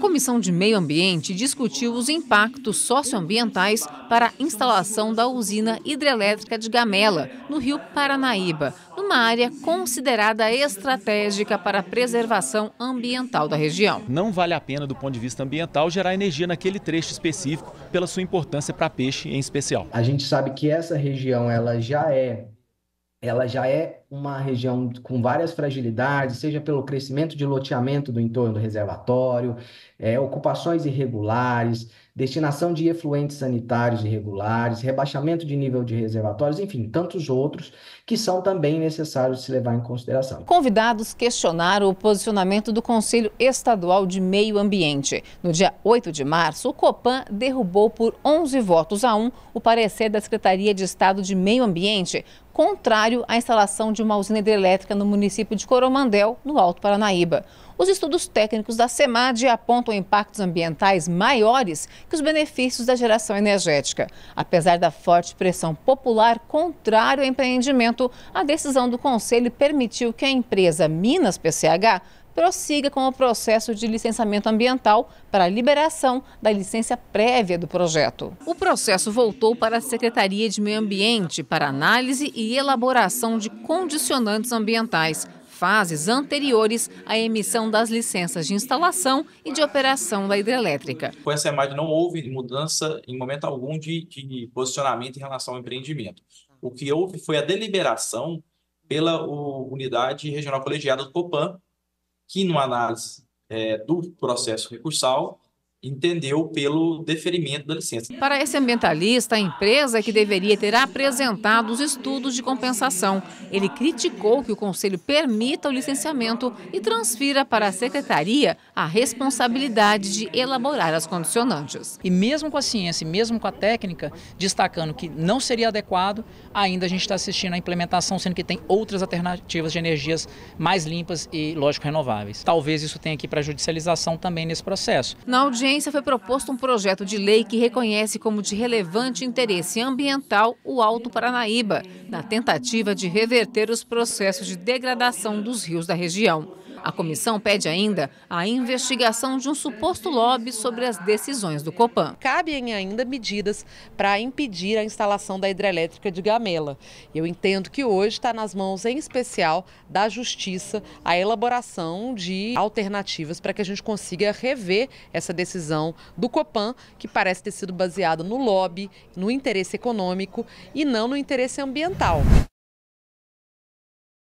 Comissão de Meio Ambiente discutiu os impactos socioambientais para a instalação da usina hidrelétrica de Gamela, no rio Paranaíba, numa área considerada estratégica para a preservação ambiental da região. Não vale a pena, do ponto de vista ambiental, gerar energia naquele trecho específico, pela sua importância para peixe em especial. A gente sabe que essa região ela já é ela já é uma região com várias fragilidades, seja pelo crescimento de loteamento do entorno do reservatório, é, ocupações irregulares, destinação de efluentes sanitários irregulares, rebaixamento de nível de reservatórios, enfim, tantos outros que são também necessários se levar em consideração. Convidados questionaram o posicionamento do Conselho Estadual de Meio Ambiente. No dia 8 de março, o Copan derrubou por 11 votos a 1 o parecer da Secretaria de Estado de Meio Ambiente contrário à instalação de uma usina hidrelétrica no município de Coromandel, no Alto Paranaíba. Os estudos técnicos da SEMAD apontam impactos ambientais maiores que os benefícios da geração energética. Apesar da forte pressão popular contrária ao empreendimento, a decisão do Conselho permitiu que a empresa Minas PCH prossiga com o processo de licenciamento ambiental para a liberação da licença prévia do projeto. O processo voltou para a Secretaria de Meio Ambiente para análise e elaboração de condicionantes ambientais fases anteriores à emissão das licenças de instalação e de operação da hidrelétrica. Com essa imagem não houve mudança em momento algum de, de posicionamento em relação ao empreendimento. O que houve foi a deliberação pela unidade regional colegiada do Copan que, numa análise é, do processo recursal, entendeu pelo deferimento da licença. Para esse ambientalista, a empresa é que deveria ter apresentado os estudos de compensação. Ele criticou que o Conselho permita o licenciamento e transfira para a Secretaria a responsabilidade de elaborar as condicionantes. E mesmo com a ciência, mesmo com a técnica, destacando que não seria adequado, ainda a gente está assistindo à implementação, sendo que tem outras alternativas de energias mais limpas e, lógico, renováveis. Talvez isso tenha aqui para judicialização também nesse processo. Na audiência, audiência foi proposto um projeto de lei que reconhece como de relevante interesse ambiental o Alto Paranaíba, na tentativa de reverter os processos de degradação dos rios da região. A comissão pede ainda a investigação de um suposto lobby sobre as decisões do Copan. Cabem ainda medidas para impedir a instalação da hidrelétrica de Gamela. Eu entendo que hoje está nas mãos, em especial, da Justiça, a elaboração de alternativas para que a gente consiga rever essa decisão do Copan, que parece ter sido baseada no lobby, no interesse econômico e não no interesse ambiental.